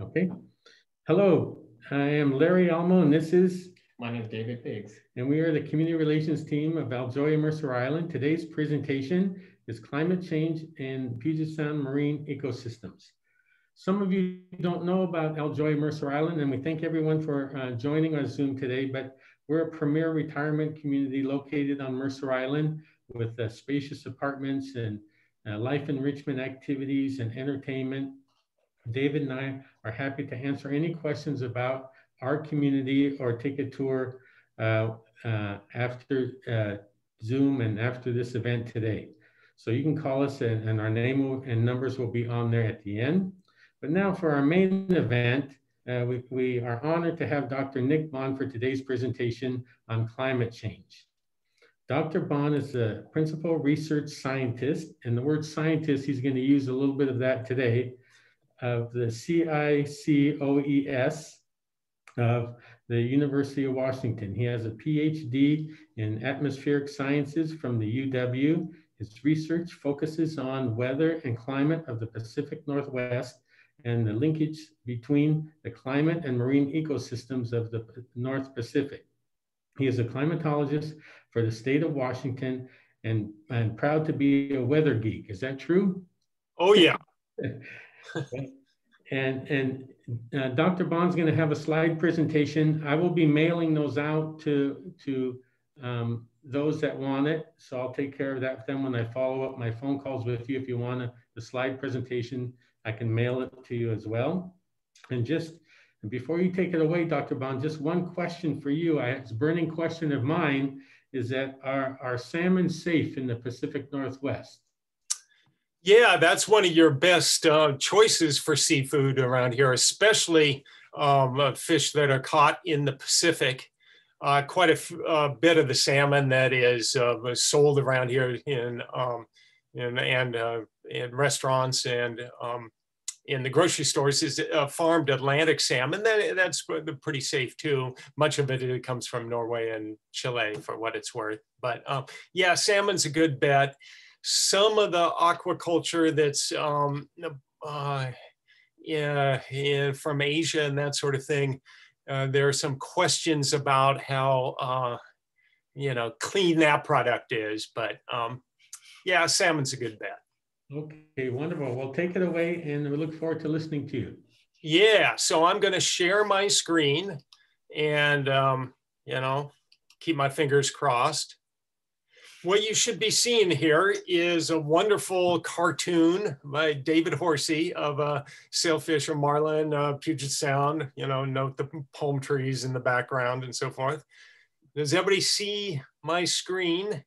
Okay. Hello, I am Larry Almo, and this is my name is David Biggs. And we are the Community Relations Team of Aljoya Mercer Island. Today's presentation is Climate Change in Puget Sound Marine Ecosystems. Some of you don't know about Aljoya Mercer Island, and we thank everyone for uh, joining our Zoom today, but we're a premier retirement community located on Mercer Island with uh, spacious apartments and uh, life enrichment activities and entertainment. David and I are happy to answer any questions about our community or take a tour uh, uh, after uh, Zoom and after this event today. So you can call us and, and our name will, and numbers will be on there at the end. But now for our main event, uh, we, we are honored to have Dr. Nick Bond for today's presentation on climate change. Dr. Bond is a principal research scientist, and the word scientist, he's going to use a little bit of that today, of the CICOES of the University of Washington. He has a PhD in atmospheric sciences from the UW. His research focuses on weather and climate of the Pacific Northwest and the linkage between the climate and marine ecosystems of the North Pacific. He is a climatologist for the state of Washington and, and proud to be a weather geek. Is that true? Oh, yeah. and and uh, Dr. Bond's going to have a slide presentation. I will be mailing those out to to um, those that want it. So I'll take care of that for them when I follow up my phone calls with you. If you want a, the slide presentation, I can mail it to you as well. And just before you take it away, Dr. Bond, just one question for you. I, it's a burning question of mine is that are, are salmon safe in the Pacific Northwest? Yeah, that's one of your best uh, choices for seafood around here, especially um, uh, fish that are caught in the Pacific. Uh, quite a bit of the salmon that is uh, sold around here in, um, in and uh, in restaurants and um, in the grocery stores is uh, farmed Atlantic salmon. That, that's pretty safe too. Much of it, it comes from Norway and Chile for what it's worth. But um, yeah, salmon's a good bet some of the aquaculture that's um, uh, yeah, yeah, from Asia and that sort of thing. Uh, there are some questions about how uh, you know clean that product is, but um, yeah, salmon's a good bet. Okay, wonderful. Well, take it away, and we look forward to listening to you. Yeah, so I'm going to share my screen, and um, you know, keep my fingers crossed what you should be seeing here is a wonderful cartoon by David Horsey of uh, Sailfish or Marlin, uh, Puget Sound. You know, note the palm trees in the background and so forth. Does everybody see my screen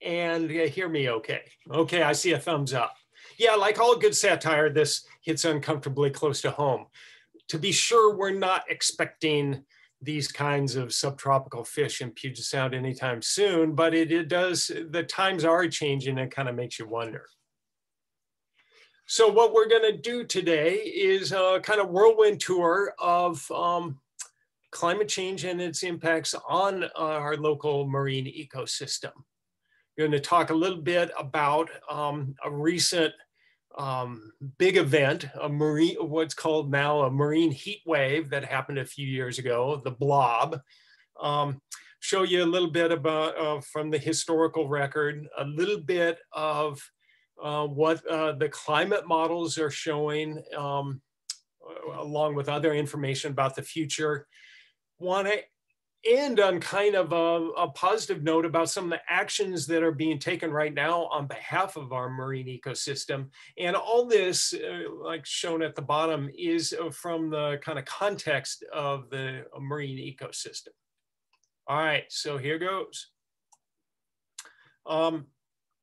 and hear me okay? Okay, I see a thumbs up. Yeah, like all good satire, this hits uncomfortably close to home. To be sure, we're not expecting these kinds of subtropical fish in Puget Sound anytime soon, but it, it does, the times are changing and kind of makes you wonder. So what we're gonna do today is a kind of whirlwind tour of um, climate change and its impacts on uh, our local marine ecosystem. We're gonna talk a little bit about um, a recent um, big event, a marine, what's called now a marine heat wave that happened a few years ago, the blob. Um, show you a little bit about uh, from the historical record, a little bit of uh, what uh, the climate models are showing, um, along with other information about the future. Want to end on kind of a, a, positive note about some of the actions that are being taken right now on behalf of our marine ecosystem. And all this, uh, like shown at the bottom, is uh, from the kind of context of the marine ecosystem. All right, so here goes. Um,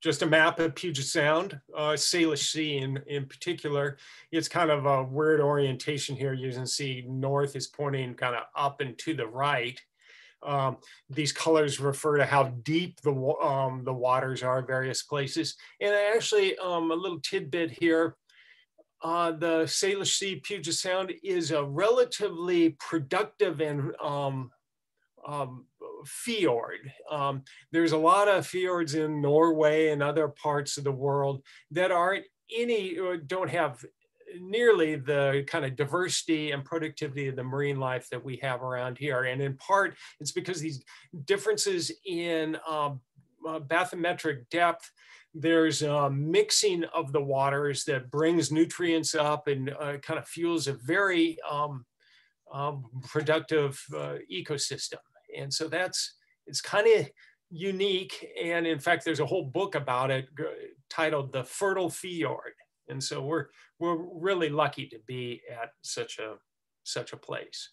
just a map of Puget Sound, uh, Salish Sea in, in particular. It's kind of a weird orientation here. You can see north is pointing kind of up and to the right. Um, these colors refer to how deep the, um, the waters are in various places. And actually, um, a little tidbit here, uh, the Salish Sea Puget Sound is a relatively productive and um, um, fjord. Um, there's a lot of fjords in Norway and other parts of the world that aren't any, don't have nearly the kind of diversity and productivity of the marine life that we have around here. And in part, it's because these differences in um, uh, bathymetric depth, there's a mixing of the waters that brings nutrients up and uh, kind of fuels a very um, um, productive uh, ecosystem. And so that's, it's kind of unique. And in fact, there's a whole book about it titled The Fertile Fjord. And so we're, we're really lucky to be at such a, such a place.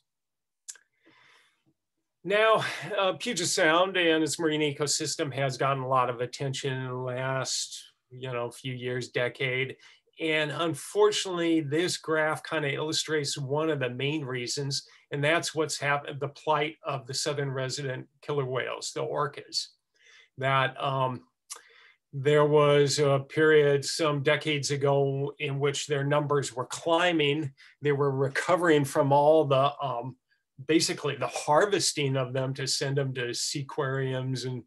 Now, uh, Puget Sound and its marine ecosystem has gotten a lot of attention in the last, you know, few years, decade. And unfortunately, this graph kind of illustrates one of the main reasons, and that's what's happened, the plight of the southern resident killer whales, the orcas. That um, there was a period some decades ago in which their numbers were climbing. They were recovering from all the um, basically the harvesting of them to send them to seaquariums and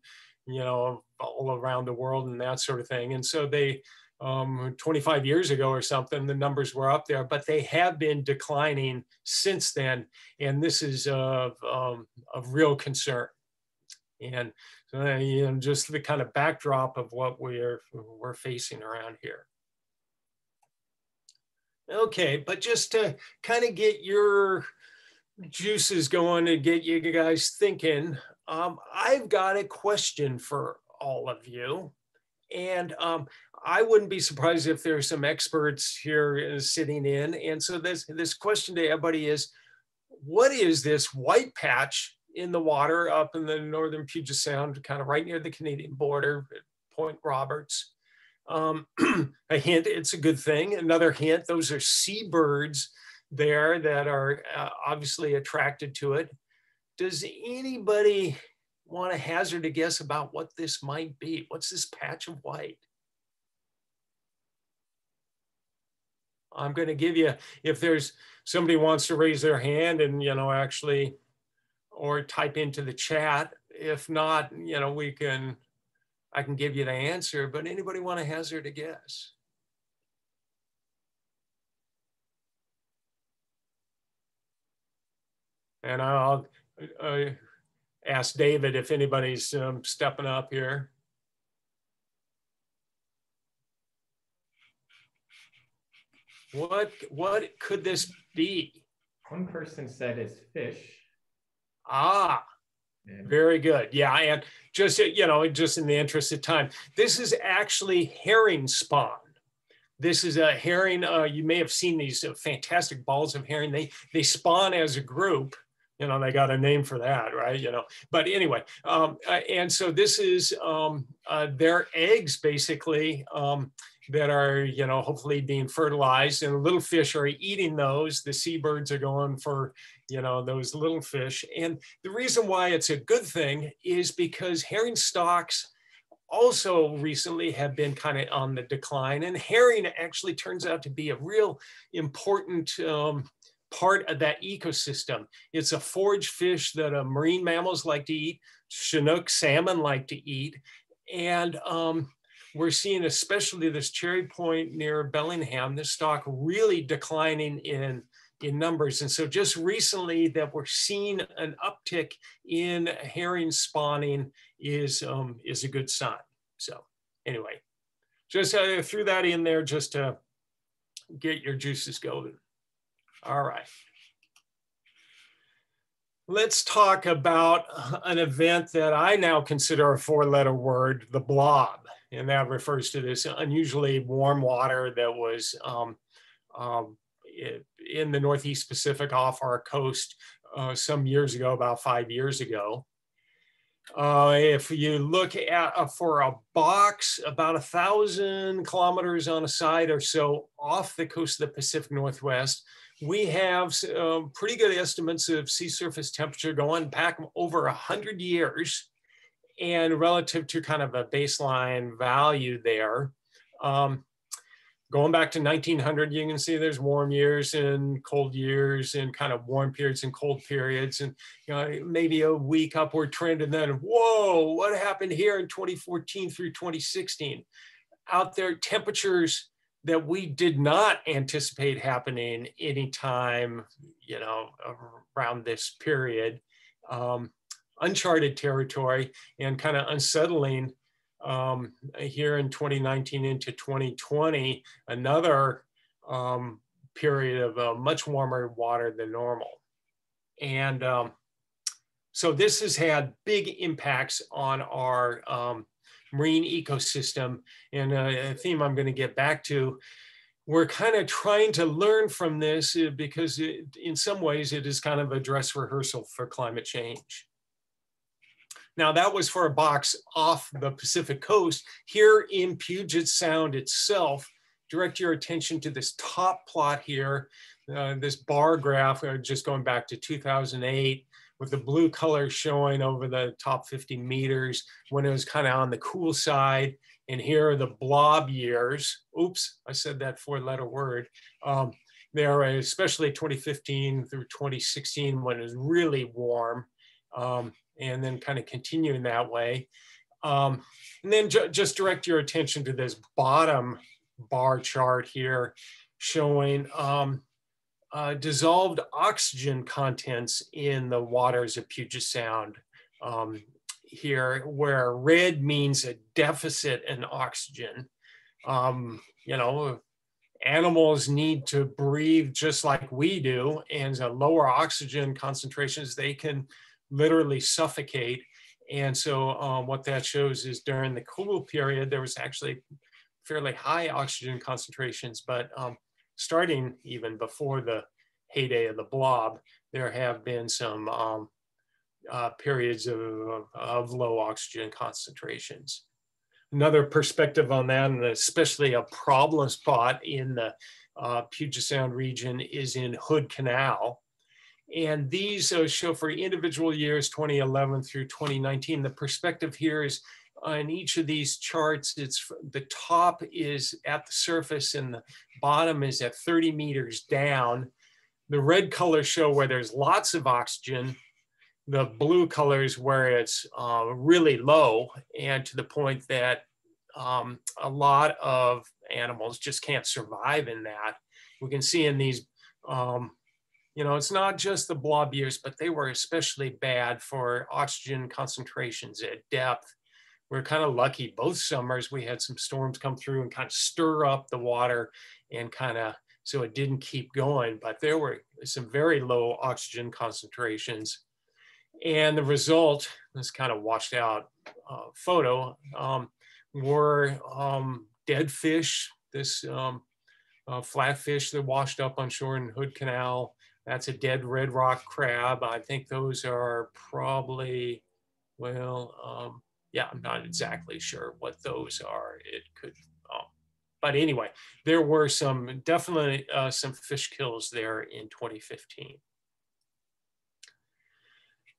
you know all around the world and that sort of thing. And so they um, 25 years ago or something, the numbers were up there, but they have been declining since then. And this is of, um, of real concern. And so, you know, just the kind of backdrop of what we're, we're facing around here. Okay, but just to kind of get your juices going to get you guys thinking, um, I've got a question for all of you. And um, I wouldn't be surprised if there's some experts here uh, sitting in. And so this, this question to everybody is, what is this white patch in the water up in the northern Puget Sound, kind of right near the Canadian border at Point Roberts. Um, a hint, it's a good thing. Another hint, those are seabirds there that are uh, obviously attracted to it. Does anybody want to hazard a guess about what this might be? What's this patch of white? I'm going to give you, if there's somebody wants to raise their hand and, you know, actually or type into the chat. If not, you know, we can, I can give you the answer, but anybody want to hazard a guess? And I'll uh, ask David if anybody's um, stepping up here. What, what could this be? One person said it's fish. Ah, very good. Yeah, and just you know, just in the interest of time, this is actually herring spawn. This is a herring. Uh, you may have seen these uh, fantastic balls of herring. They they spawn as a group. You know, they got a name for that, right? You know, but anyway, um, uh, and so this is um, uh, their eggs basically. Um, that are, you know, hopefully being fertilized and little fish are eating those. The seabirds are going for, you know, those little fish. And the reason why it's a good thing is because herring stocks also recently have been kind of on the decline and herring actually turns out to be a real important um, part of that ecosystem. It's a forage fish that uh, marine mammals like to eat, Chinook salmon like to eat. And um, we're seeing, especially this cherry point near Bellingham, this stock really declining in, in numbers. And so just recently that we're seeing an uptick in herring spawning is, um, is a good sign. So anyway, just uh, threw that in there just to get your juices going. All right. Let's talk about an event that I now consider a four letter word, the blob and that refers to this unusually warm water that was um, um, in the Northeast Pacific off our coast uh, some years ago, about five years ago. Uh, if you look at uh, for a box about a thousand kilometers on a side or so off the coast of the Pacific Northwest, we have um, pretty good estimates of sea surface temperature going back over a hundred years and relative to kind of a baseline value there, um, going back to 1900, you can see there's warm years and cold years and kind of warm periods and cold periods and you know, maybe a weak upward trend and then, whoa, what happened here in 2014 through 2016? Out there, temperatures that we did not anticipate happening anytime, you know, around this period. Um, uncharted territory and kind of unsettling um, here in 2019 into 2020, another um, period of uh, much warmer water than normal. And um, so this has had big impacts on our um, marine ecosystem. And uh, a theme I'm going to get back to, we're kind of trying to learn from this uh, because it, in some ways it is kind of a dress rehearsal for climate change. Now that was for a box off the Pacific coast. Here in Puget Sound itself, direct your attention to this top plot here, uh, this bar graph, uh, just going back to 2008, with the blue color showing over the top 50 meters when it was kind of on the cool side. And here are the blob years. Oops, I said that four letter word. Um, there, especially 2015 through 2016 when it was really warm. Um, and then kind of continuing that way. Um, and then ju just direct your attention to this bottom bar chart here showing um, uh, dissolved oxygen contents in the waters of Puget Sound um, here, where red means a deficit in oxygen. Um, you know, animals need to breathe just like we do, and a lower oxygen concentrations, they can literally suffocate. And so um, what that shows is during the cool period, there was actually fairly high oxygen concentrations, but um, starting even before the heyday of the blob, there have been some um, uh, periods of, of low oxygen concentrations. Another perspective on that, and especially a problem spot in the uh, Puget Sound region is in Hood Canal, and these uh, show for individual years 2011 through 2019. The perspective here is on each of these charts, it's the top is at the surface and the bottom is at 30 meters down. The red colors show where there's lots of oxygen. The blue colors where it's uh, really low and to the point that um, a lot of animals just can't survive in that. We can see in these um, you know, it's not just the blob years, but they were especially bad for oxygen concentrations at depth. We are kind of lucky both summers we had some storms come through and kind of stir up the water and kind of so it didn't keep going, but there were some very low oxygen concentrations. And the result, this kind of washed out uh, photo, um, were um, dead fish, this um, uh, flatfish that washed up on shore in Hood Canal, that's a dead red rock crab. I think those are probably, well, um, yeah, I'm not exactly sure what those are. It could, um, but anyway, there were some, definitely uh, some fish kills there in 2015.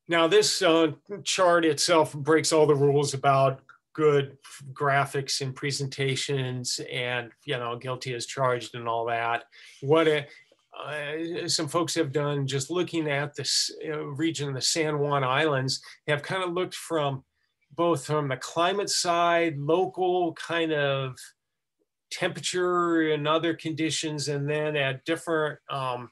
Now this uh, chart itself breaks all the rules about good graphics and presentations and you know guilty as charged and all that what uh, some folks have done just looking at this region, the San Juan Islands, have kind of looked from both from the climate side, local kind of temperature and other conditions, and then at different um,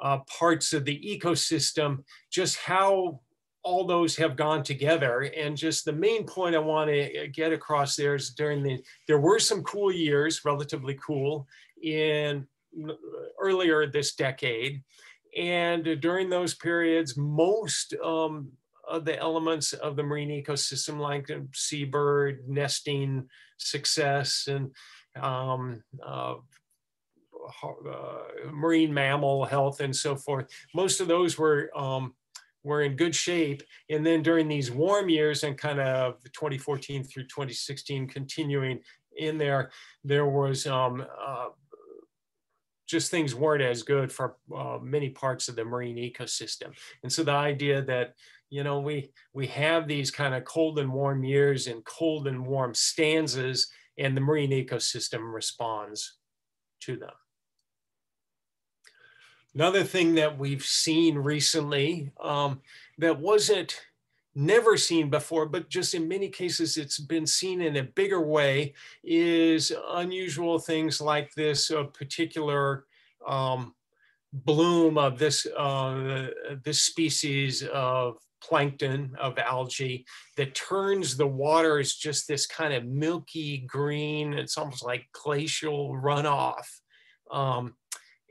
uh, parts of the ecosystem, just how all those have gone together. And just the main point I want to get across there is during the, there were some cool years, relatively cool, in earlier this decade. And during those periods, most um, of the elements of the marine ecosystem, like seabird nesting success and um, uh, uh, marine mammal health and so forth, most of those were um, were in good shape. And then during these warm years and kind of 2014 through 2016, continuing in there, there was um, uh, just things weren't as good for uh, many parts of the marine ecosystem. And so the idea that, you know, we, we have these kind of cold and warm years and cold and warm stanzas and the marine ecosystem responds to them. Another thing that we've seen recently um, that wasn't never seen before, but just in many cases it's been seen in a bigger way, is unusual things like this uh, particular um, bloom of this, uh, this species of plankton, of algae, that turns the water as just this kind of milky green, it's almost like glacial runoff. Um,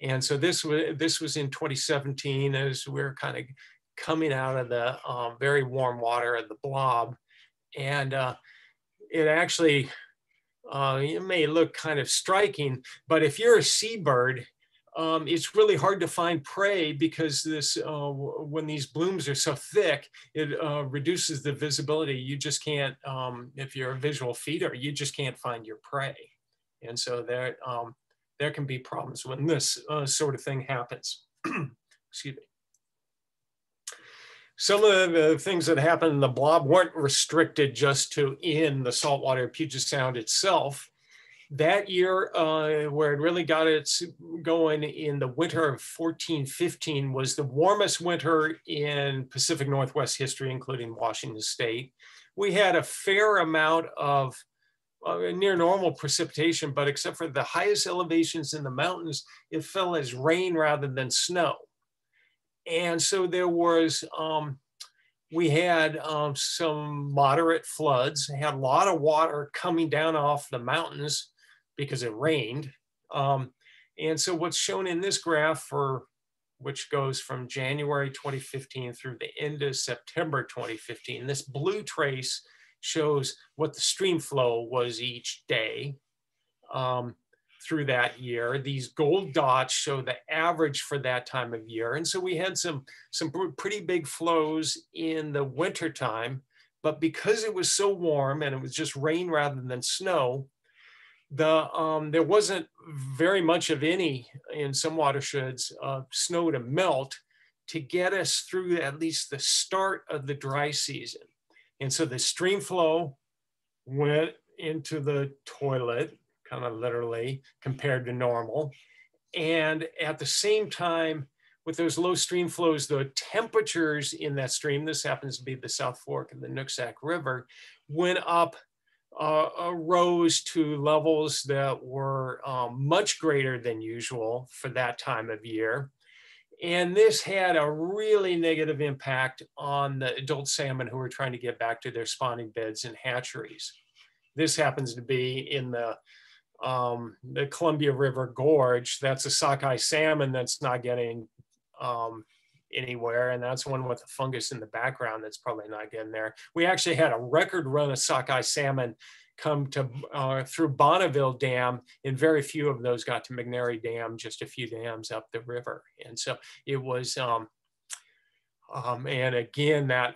and so this was, this was in 2017 as we we're kind of coming out of the um, very warm water of the blob. And uh, it actually, uh, it may look kind of striking, but if you're a seabird, um, it's really hard to find prey because this, uh, when these blooms are so thick, it uh, reduces the visibility. You just can't, um, if you're a visual feeder, you just can't find your prey. And so there, um, there can be problems when this uh, sort of thing happens. Excuse me some of the things that happened in the blob weren't restricted just to in the saltwater Puget Sound itself. That year, uh, where it really got its going in the winter of 1415 was the warmest winter in Pacific Northwest history, including Washington State. We had a fair amount of uh, near normal precipitation, but except for the highest elevations in the mountains, it fell as rain rather than snow and so there was um, we had um, some moderate floods had a lot of water coming down off the mountains because it rained. Um, and so what's shown in this graph for which goes from January 2015 through the end of September 2015 this blue trace shows what the stream flow was each day. Um, through that year. These gold dots show the average for that time of year. And so we had some, some pretty big flows in the winter time, but because it was so warm and it was just rain rather than snow, the um, there wasn't very much of any in some watersheds uh, snow to melt to get us through at least the start of the dry season. And so the stream flow went into the toilet kind of literally compared to normal. And at the same time, with those low stream flows, the temperatures in that stream, this happens to be the South Fork of the Nooksack River, went up, uh, rose to levels that were um, much greater than usual for that time of year. And this had a really negative impact on the adult salmon who were trying to get back to their spawning beds and hatcheries. This happens to be in the um, the Columbia River Gorge. That's a sockeye salmon that's not getting um, anywhere. And that's one with the fungus in the background that's probably not getting there. We actually had a record run of sockeye salmon come to uh, through Bonneville Dam, and very few of those got to McNary Dam, just a few dams up the river. And so it was, um, um, and again, that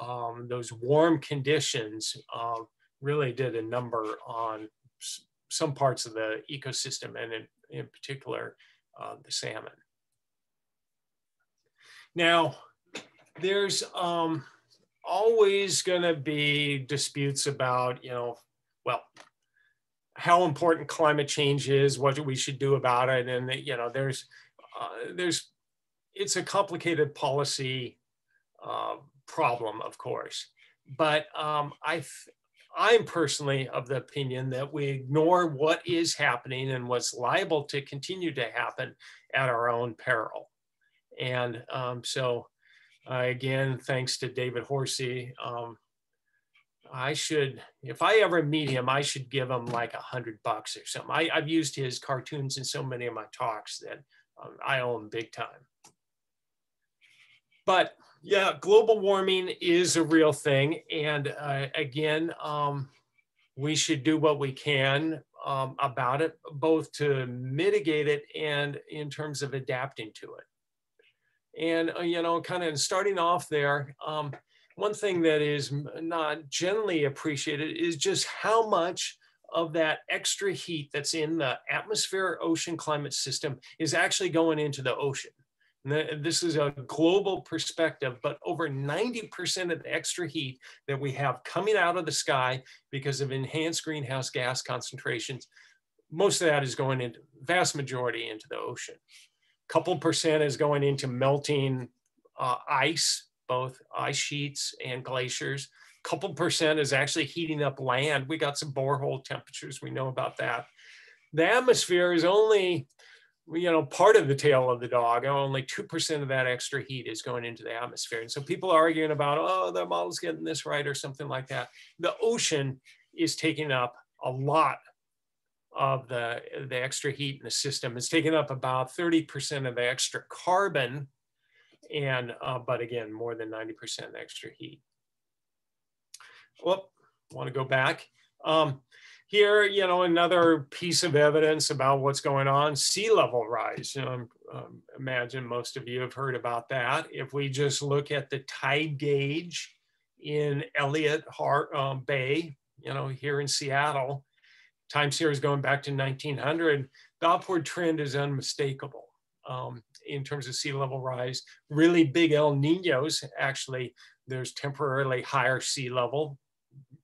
um, those warm conditions uh, really did a number on some parts of the ecosystem and in, in particular uh, the salmon. Now, there's um, always going to be disputes about, you know, well, how important climate change is, what we should do about it, and you know, there's, uh, there's, it's a complicated policy uh, problem, of course, but um, I, I'm personally of the opinion that we ignore what is happening and what's liable to continue to happen at our own peril. And um, so, uh, again, thanks to David Horsey, um, I should, if I ever meet him, I should give him like a hundred bucks or something. I, have used his cartoons in so many of my talks that um, I owe him big time. But yeah, global warming is a real thing. And uh, again, um, we should do what we can um, about it, both to mitigate it and in terms of adapting to it. And, uh, you know, kind of starting off there, um, one thing that is not generally appreciated is just how much of that extra heat that's in the atmosphere ocean climate system is actually going into the ocean. This is a global perspective, but over 90% of the extra heat that we have coming out of the sky because of enhanced greenhouse gas concentrations, most of that is going into, vast majority into the ocean. Couple percent is going into melting uh, ice both ice sheets and glaciers. Couple percent is actually heating up land. We got some borehole temperatures. We know about that. The atmosphere is only, you know, part of the tail of the dog. Only 2% of that extra heat is going into the atmosphere. And so people are arguing about, oh, the model's getting this right or something like that. The ocean is taking up a lot of the, the extra heat in the system. It's taking up about 30% of the extra carbon and, uh, but again, more than 90% extra heat. Well, want to go back. Um, here, you know, another piece of evidence about what's going on, sea level rise. You know, um, imagine most of you have heard about that. If we just look at the tide gauge in Elliott um, Bay, you know, here in Seattle, time series going back to 1900, the upward trend is unmistakable um, in terms of sea level rise. Really big El Ninos, actually, there's temporarily higher sea level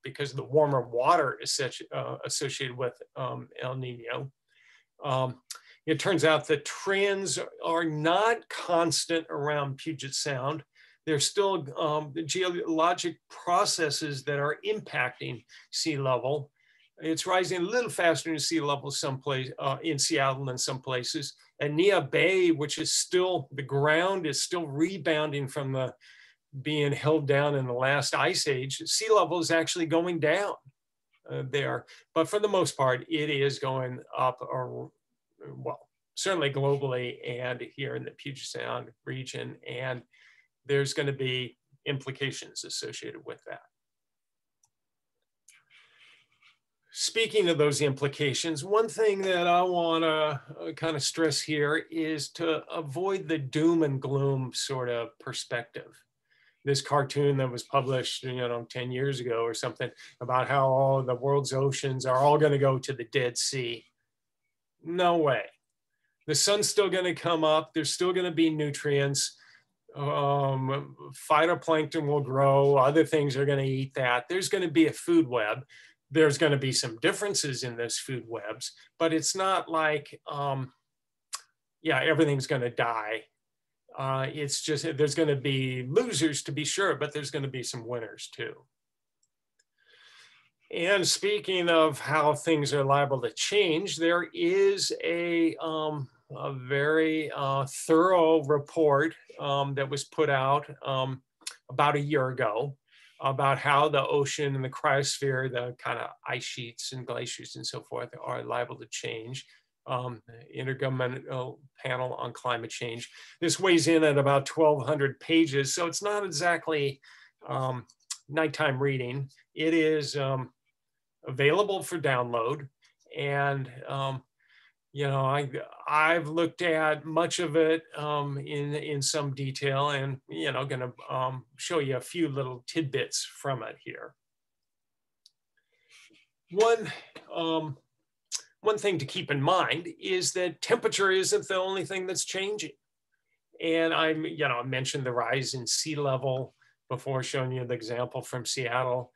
because the warmer water is such, uh, associated with um, El Nino. Um, it turns out the trends are not constant around Puget Sound. There's still um, geologic processes that are impacting sea level. It's rising a little faster in sea level someplace uh, in Seattle than some places. And Neah Bay, which is still, the ground is still rebounding from the being held down in the last ice age, sea level is actually going down uh, there. But for the most part, it is going up, or well, certainly globally and here in the Puget Sound region. And there's going to be implications associated with that. Speaking of those implications, one thing that I want to uh, kind of stress here is to avoid the doom and gloom sort of perspective this cartoon that was published, you know, 10 years ago or something about how all the world's oceans are all going to go to the Dead Sea. No way. The sun's still going to come up. There's still going to be nutrients. Um, phytoplankton will grow. Other things are going to eat that. There's going to be a food web. There's going to be some differences in those food webs, but it's not like, um, yeah, everything's going to die uh, it's just there's going to be losers to be sure, but there's going to be some winners too. And speaking of how things are liable to change, there is a, um, a very uh, thorough report um, that was put out um, about a year ago about how the ocean and the cryosphere, the kind of ice sheets and glaciers and so forth, are liable to change um, Intergovernmental Panel on Climate Change. This weighs in at about 1,200 pages, so it's not exactly um, nighttime reading. It is um, available for download, and um, you know, I I've looked at much of it um, in in some detail, and you know, going to um, show you a few little tidbits from it here. One um, one thing to keep in mind is that temperature isn't the only thing that's changing. And I'm, you know, I mentioned the rise in sea level before showing you the example from Seattle.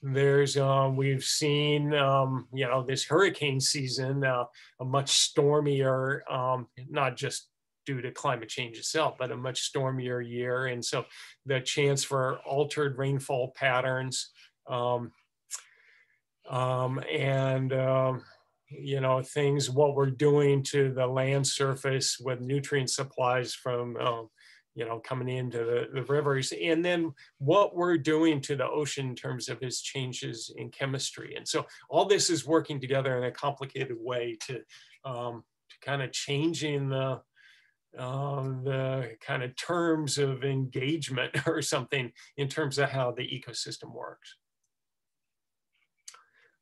There's, um, we've seen, um, you know, this hurricane season, uh, a much stormier, um, not just due to climate change itself, but a much stormier year. And so the chance for altered rainfall patterns um, um, and um, you know, things, what we're doing to the land surface with nutrient supplies from, um, you know, coming into the, the rivers, and then what we're doing to the ocean in terms of its changes in chemistry. And so all this is working together in a complicated way to, um, to kind of changing the, um, the kind of terms of engagement or something in terms of how the ecosystem works.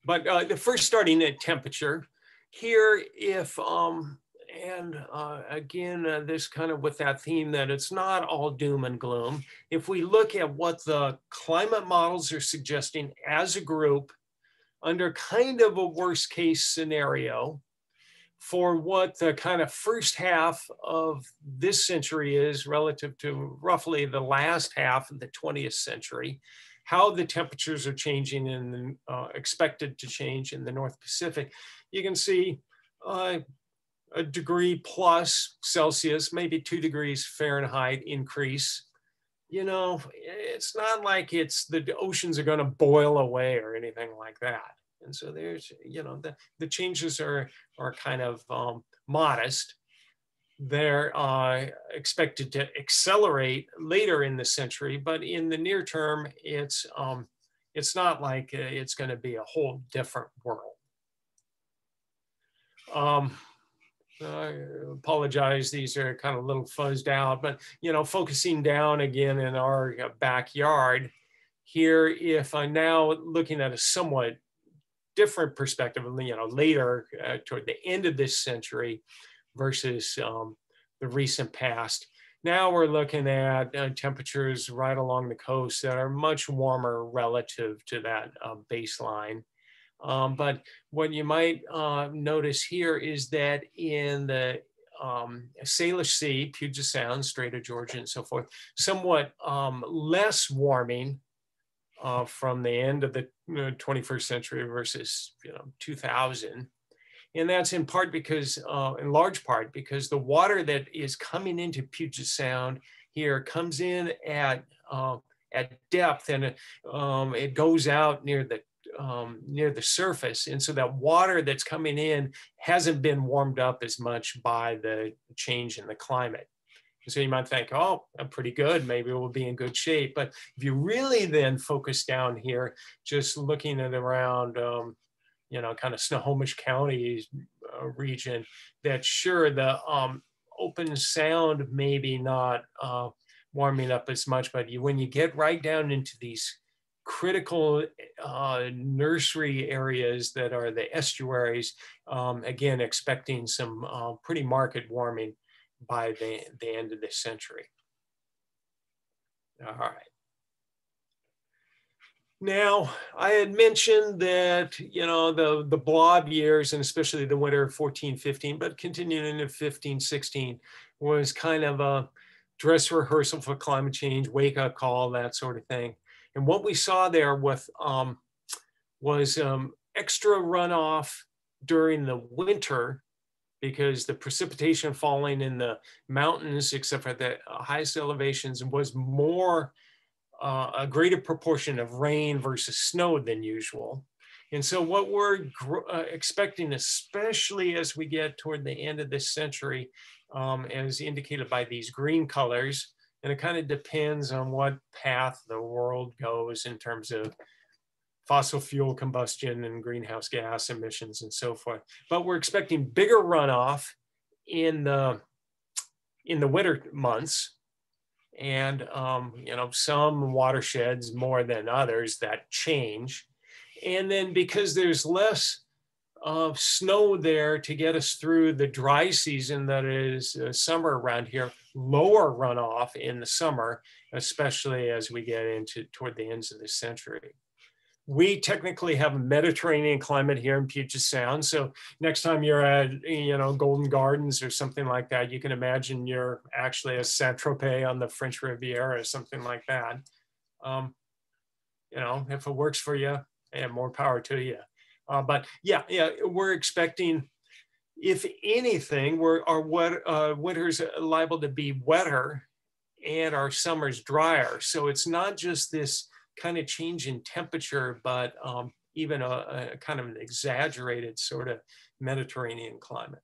But uh, the first starting at temperature, here if, um, and uh, again, uh, this kind of with that theme that it's not all doom and gloom. If we look at what the climate models are suggesting as a group under kind of a worst case scenario, for what the kind of first half of this century is relative to roughly the last half of the 20th century how the temperatures are changing and uh, expected to change in the North Pacific, you can see uh, a degree plus Celsius, maybe two degrees Fahrenheit increase you know, it's not like it's the oceans are going to boil away or anything like that. And so there's, you know, the, the changes are, are kind of um, modest. They're uh, expected to accelerate later in the century, but in the near term, it's, um, it's not like uh, it's going to be a whole different world. Um, I apologize, these are kind of a little fuzzed out, but you know, focusing down again in our uh, backyard here, if I'm now looking at a somewhat different perspective, you know, later uh, toward the end of this century versus um, the recent past, now we're looking at uh, temperatures right along the coast that are much warmer relative to that uh, baseline. Um, but what you might uh, notice here is that in the um, Salish Sea, Puget Sound, Strait of Georgia, and so forth, somewhat um, less warming uh, from the end of the 21st century versus you know 2000. And that's in part because, uh, in large part, because the water that is coming into Puget Sound here comes in at uh, at depth and um, it goes out near the um, near the surface. And so that water that's coming in hasn't been warmed up as much by the change in the climate. And so you might think, oh, I'm pretty good. Maybe we'll be in good shape. But if you really then focus down here, just looking at around, um, you know, kind of Snohomish County uh, region, that sure the um, open sound maybe not uh, warming up as much, but you, when you get right down into these critical uh, nursery areas that are the estuaries, um, again, expecting some uh, pretty marked warming by the, the end of this century. All right. Now, I had mentioned that, you know, the, the blob years, and especially the winter of 14, 15, but continuing into 15, 16, was kind of a dress rehearsal for climate change, wake up call, that sort of thing. And what we saw there with um, was um, extra runoff during the winter because the precipitation falling in the mountains, except for the highest elevations, was more, uh, a greater proportion of rain versus snow than usual. And so what we're uh, expecting, especially as we get toward the end of this century, um, as indicated by these green colors, and it kind of depends on what path the world goes in terms of fossil fuel combustion and greenhouse gas emissions and so forth. But we're expecting bigger runoff in the in the winter months, and um, you know some watersheds more than others that change. And then because there's less of snow there to get us through the dry season that is uh, summer around here, lower runoff in the summer, especially as we get into toward the ends of the century. We technically have a Mediterranean climate here in Puget Sound. So next time you're at, you know, Golden Gardens or something like that, you can imagine you're actually at Saint-Tropez on the French Riviera or something like that. Um, you know, if it works for you, yeah, more power to you. Uh, but yeah, yeah, we're expecting, if anything, we're our wet, uh, winter's liable to be wetter and our summer's drier. So it's not just this kind of change in temperature, but um, even a, a kind of an exaggerated sort of Mediterranean climate.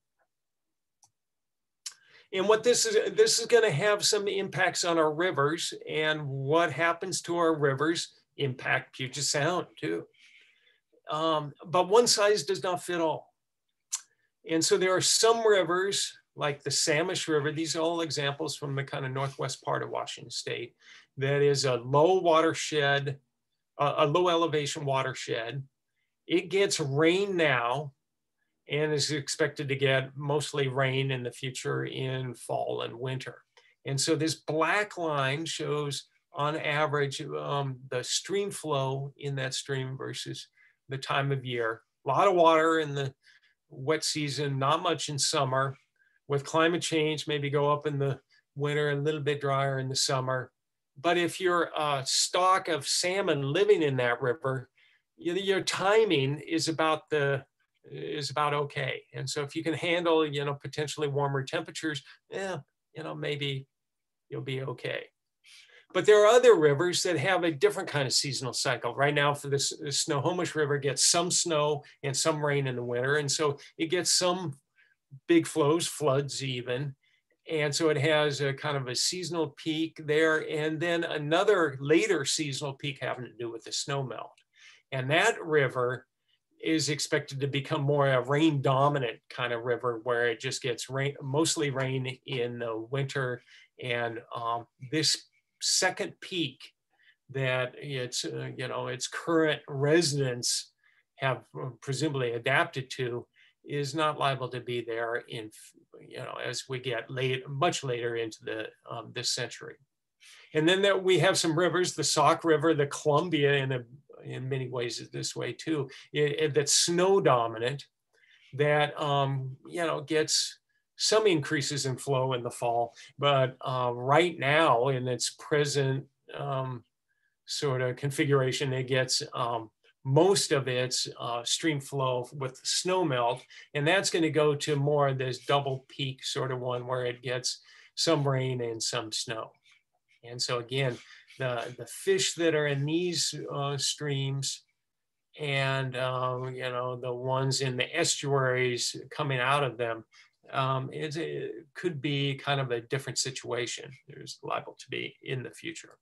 And what this is, this is going to have some impacts on our rivers and what happens to our rivers impact Puget Sound too. Um, but one size does not fit all. And so there are some rivers like the Samish River, these are all examples from the kind of northwest part of Washington state, that is a low watershed, a low elevation watershed. It gets rain now and is expected to get mostly rain in the future in fall and winter. And so this black line shows on average um, the stream flow in that stream versus the time of year. A lot of water in the wet season, not much in summer. With climate change, maybe go up in the winter, a little bit drier in the summer. But if you're a uh, stock of salmon living in that river, your timing is about the is about okay. And so if you can handle, you know, potentially warmer temperatures, yeah, you know, maybe you'll be okay. but there are other rivers that have a different kind of seasonal cycle. Right now, for this, the Snohomish River gets some snow and some rain in the winter, and so it gets some big flows, floods even. And so it has a kind of a seasonal peak there, and then another later seasonal peak having to do with the snow melt. And that river is expected to become more a rain dominant kind of river where it just gets rain, mostly rain in the winter. And um, this second peak that its, uh, you know, its current residents have uh, presumably adapted to is not liable to be there in, you know, as we get late, much later into the um, this century. And then that we have some rivers, the Sauk River, the Columbia in, a, in many ways is this way too, it, it, that's snow dominant, that, um, you know, gets some increases in flow in the fall. But uh, right now in its present um, sort of configuration, it gets um, most of its uh, stream flow with snow melt. And that's going to go to more of this double peak sort of one where it gets some rain and some snow. And so again, the, the fish that are in these uh, streams and uh, you know the ones in the estuaries coming out of them, um, it, it could be kind of a different situation. There's liable to be in the future.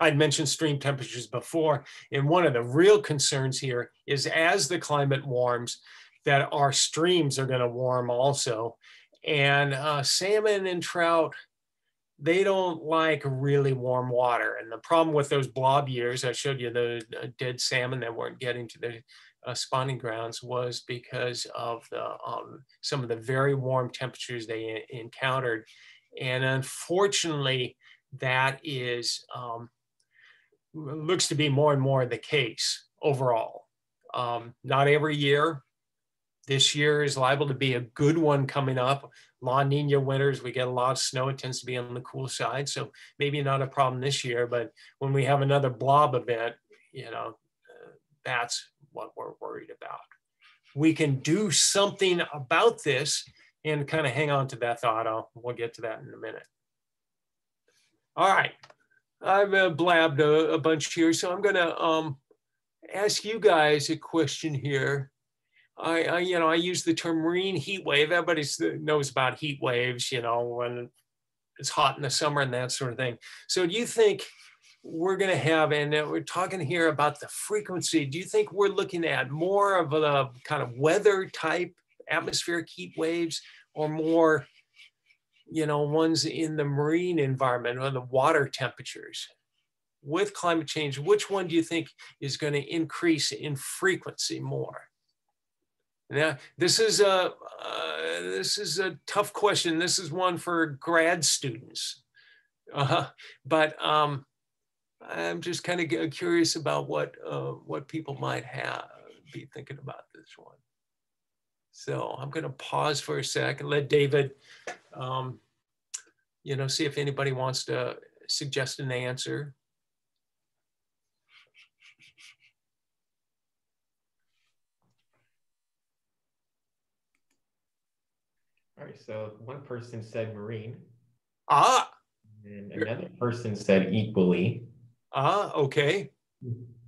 I'd mentioned stream temperatures before, and one of the real concerns here is as the climate warms, that our streams are going to warm also. And uh, salmon and trout, they don't like really warm water. And the problem with those blob years, I showed you the uh, dead salmon that weren't getting to the uh, spawning grounds was because of the um, some of the very warm temperatures they encountered. And unfortunately, that is um, looks to be more and more the case overall. Um, not every year. This year is liable to be a good one coming up. La Nina winters, we get a lot of snow. It tends to be on the cool side. So maybe not a problem this year, but when we have another blob event, you know, uh, that's what we're worried about. We can do something about this and kind of hang on to that thought. I'll, we'll get to that in a minute. All right. I've uh, blabbed a, a, bunch here, so I'm going to um, ask you guys a question here. I, I, you know, I use the term marine heat wave. Everybody knows about heat waves, you know, when it's hot in the summer and that sort of thing. So do you think we're going to have, and we're talking here about the frequency, do you think we're looking at more of a kind of weather type atmospheric heat waves or more you know, ones in the marine environment or the water temperatures. With climate change, which one do you think is going to increase in frequency more? Now, this is a uh, this is a tough question. This is one for grad students, uh, but um, I'm just kind of curious about what uh, what people might have be thinking about this one. So I'm going to pause for a second, let David, um, you know, see if anybody wants to suggest an answer. All right, so one person said marine. Ah. And another person said equally. Ah, okay.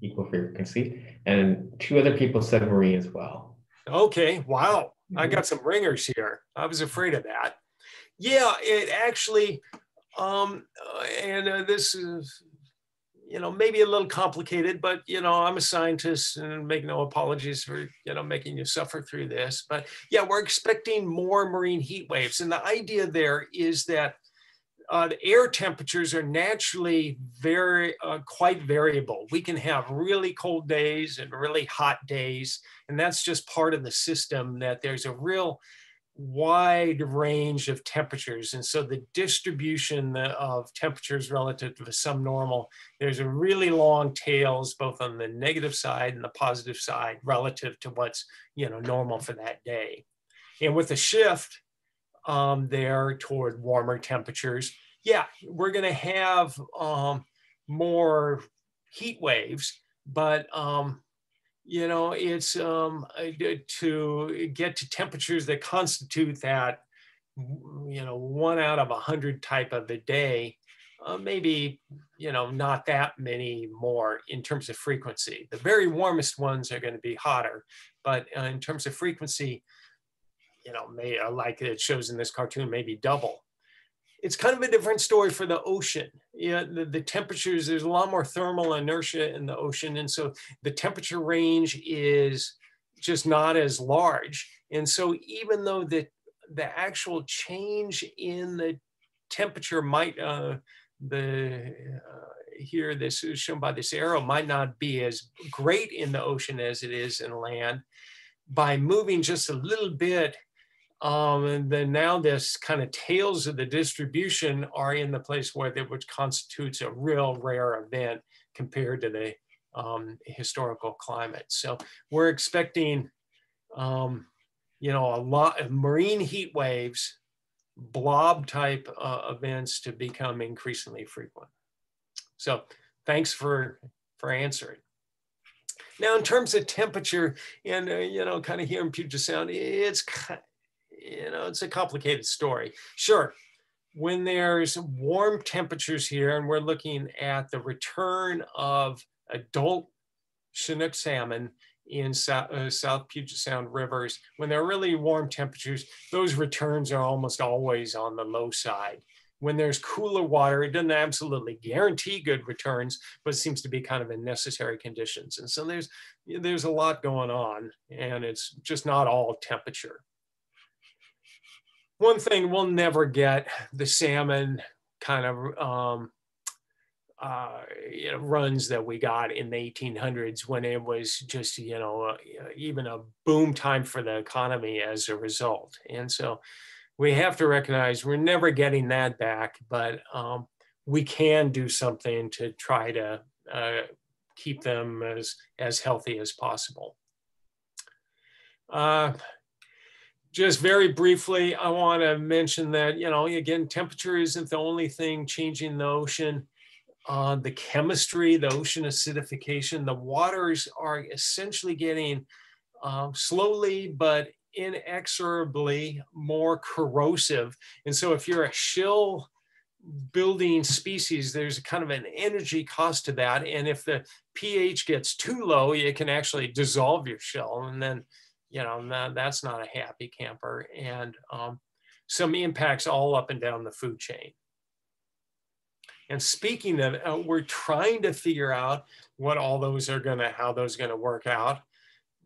Equal frequency. And two other people said marine as well. Okay, wow. I got some ringers here. I was afraid of that. Yeah, it actually, um, uh, and uh, this is, you know, maybe a little complicated, but, you know, I'm a scientist and make no apologies for, you know, making you suffer through this. But yeah, we're expecting more marine heat waves. And the idea there is that uh, the air temperatures are naturally very uh, quite variable. We can have really cold days and really hot days, and that's just part of the system. That there's a real wide range of temperatures, and so the distribution of temperatures relative to the subnormal, there's a really long tails both on the negative side and the positive side relative to what's you know normal for that day. And with the shift, um, there toward warmer temperatures, yeah, we're going to have um, more heat waves, but um, you know, it's um, to get to temperatures that constitute that, you know, one out of a hundred type of a day. uh, maybe, you know, not that many more in terms of frequency. The very warmest ones are going to be hotter, but uh, in terms of frequency, you know, may, uh, like it shows in this cartoon, maybe double. It's kind of a different story for the ocean. Yeah, the, the temperatures, there's a lot more thermal inertia in the ocean. And so the temperature range is just not as large. And so even though the, the actual change in the temperature might uh, the uh, here this is shown by this arrow might not be as great in the ocean as it is in land by moving just a little bit um, and then now this kind of tails of the distribution are in the place where they, which constitutes a real rare event compared to the um, historical climate. So we're expecting, um, you know, a lot of marine heat waves blob type uh, events to become increasingly frequent. So thanks for, for answering. Now, in terms of temperature and, uh, you know, kind of here in Puget Sound, it's, you know, it's a complicated story. Sure, when there's warm temperatures here and we're looking at the return of adult Chinook salmon in South, uh, South Puget Sound rivers, when there are really warm temperatures, those returns are almost always on the low side. When there's cooler water, it doesn't absolutely guarantee good returns, but it seems to be kind of in necessary conditions. And so there's, there's a lot going on and it's just not all temperature. One thing we'll never get the salmon kind of um, uh, you know, runs that we got in the 1800s when it was just, you know, uh, even a boom time for the economy as a result. And so we have to recognize we're never getting that back, but um, we can do something to try to uh, keep them as, as healthy as possible. Just very briefly, I want to mention that, you know, again, temperature isn't the only thing changing the ocean uh, the chemistry, the ocean acidification, the waters are essentially getting um, slowly but inexorably more corrosive. And so if you're a shill building species, there's a kind of an energy cost to that. And if the pH gets too low, it can actually dissolve your shell. And then, you know, that's not a happy camper. And um, some impacts all up and down the food chain. And speaking of, uh, we're trying to figure out what all those are gonna, how those are gonna work out.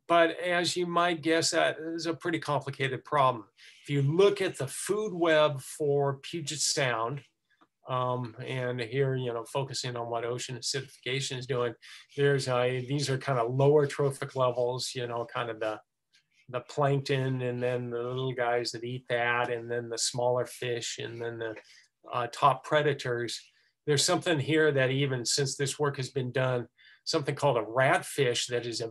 But as you might guess, that is a pretty complicated problem. If you look at the food web for Puget Sound, um, and here, you know, focusing on what ocean acidification is doing, there's a, these are kind of lower trophic levels, you know, kind of the, the plankton and then the little guys that eat that and then the smaller fish and then the uh, top predators there's something here that even since this work has been done, something called a ratfish that is a,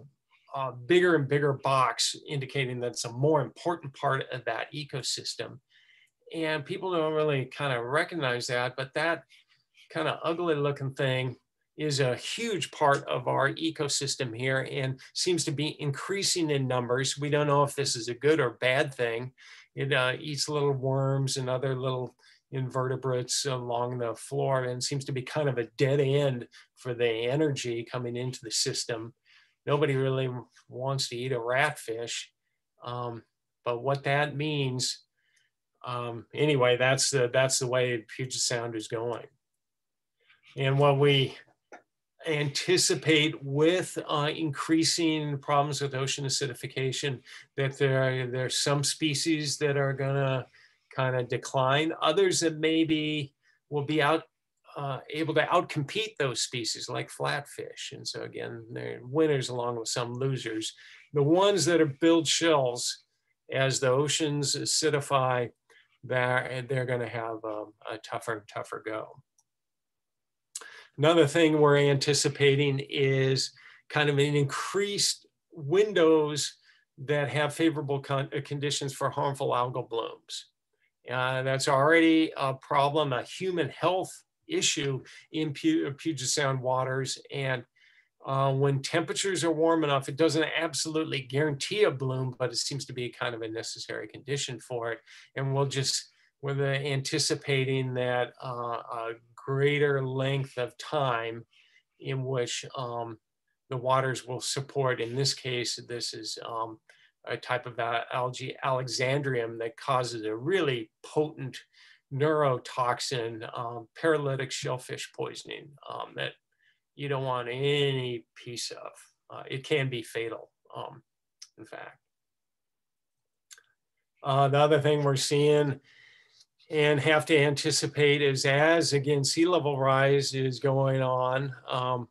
a bigger and bigger box, indicating that it's a more important part of that ecosystem. And people don't really kind of recognize that, but that kind of ugly looking thing is a huge part of our ecosystem here and seems to be increasing in numbers. We don't know if this is a good or bad thing. It uh, eats little worms and other little invertebrates along the floor and seems to be kind of a dead end for the energy coming into the system. Nobody really wants to eat a ratfish. Um, but what that means, um, anyway, that's the, that's the way Puget Sound is going. And what we anticipate with uh, increasing problems with ocean acidification, that there, there are some species that are gonna kind of decline. Others that maybe will be out uh, able to outcompete those species like flatfish. And so again, they're winners along with some losers. The ones that are build shells as the oceans acidify, they're, they're going to have um, a tougher and tougher go. Another thing we're anticipating is kind of an increased windows that have favorable con conditions for harmful algal blooms. Uh, that's already a problem, a human health issue in Puget Sound waters. And uh, when temperatures are warm enough, it doesn't absolutely guarantee a bloom, but it seems to be kind of a necessary condition for it. And we'll just, we're anticipating that uh, a greater length of time in which um, the waters will support. In this case, this is um, a type of algae, Alexandrium, that causes a really potent neurotoxin, um, paralytic shellfish poisoning um, that you don't want any piece of. Uh, it can be fatal, um, in fact. Uh, the other thing we're seeing and have to anticipate is as again sea level rise is going on, um,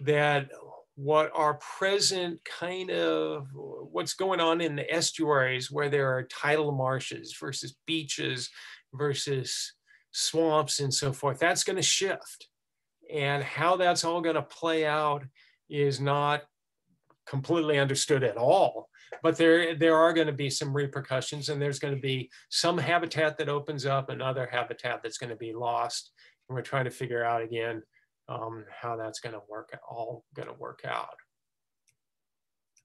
that what our present kind of what's going on in the estuaries where there are tidal marshes versus beaches versus swamps and so forth, that's going to shift. And how that's all going to play out is not completely understood at all. But there, there are going to be some repercussions, and there's going to be some habitat that opens up and other habitat that's going to be lost. And we're trying to figure out again um, how that's going to work, all going to work out.